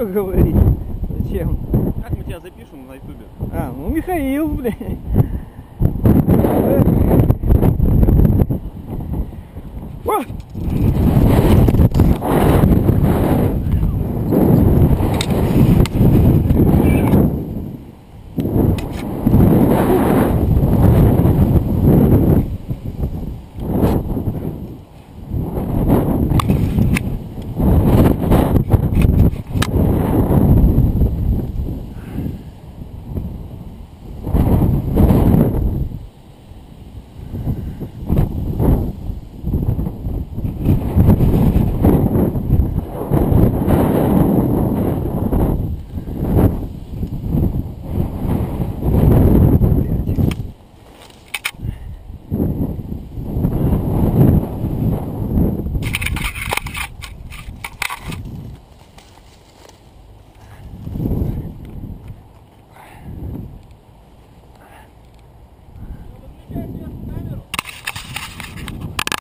что говорить? Зачем? Как мы тебя запишем на ютубе? А, ну Михаил, блядь. О!